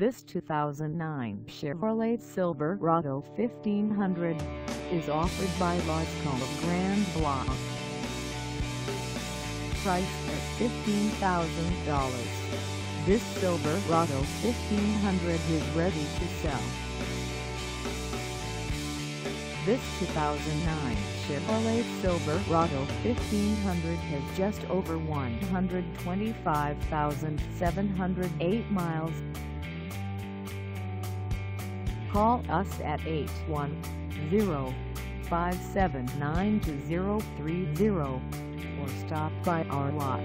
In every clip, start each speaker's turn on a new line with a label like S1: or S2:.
S1: This 2009 Chevrolet Silverado 1500 is offered by Lasco of Grand Blanc. Priced at $15,000, this Silverado 1500 is ready to sell. This 2009 Chevrolet Silverado 1500 has just over 125,708 miles. Call us at 810-579-2030 or stop by our lot.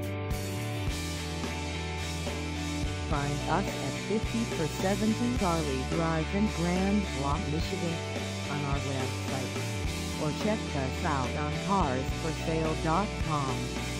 S1: Find us at 50 for 70 Ali Drive in Grand Blanc, Michigan on our website or check us out on carsforsale.com.